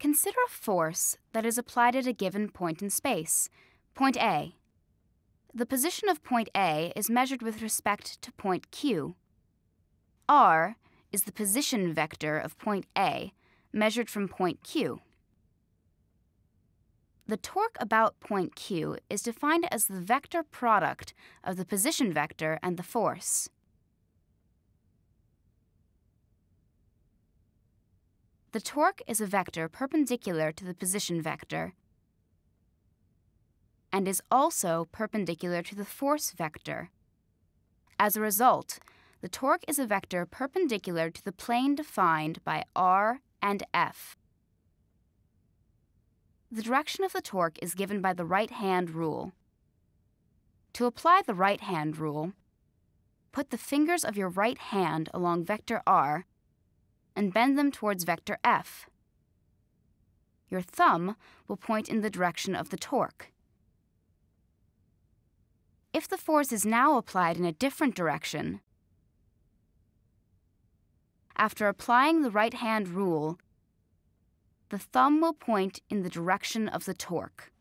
Consider a force that is applied at a given point in space, point A. The position of point A is measured with respect to point Q. R is the position vector of point A, measured from point Q. The torque about point Q is defined as the vector product of the position vector and the force. The torque is a vector perpendicular to the position vector and is also perpendicular to the force vector. As a result, the torque is a vector perpendicular to the plane defined by R and F. The direction of the torque is given by the right-hand rule. To apply the right-hand rule, put the fingers of your right hand along vector R and bend them towards vector F. Your thumb will point in the direction of the torque. If the force is now applied in a different direction, after applying the right hand rule, the thumb will point in the direction of the torque.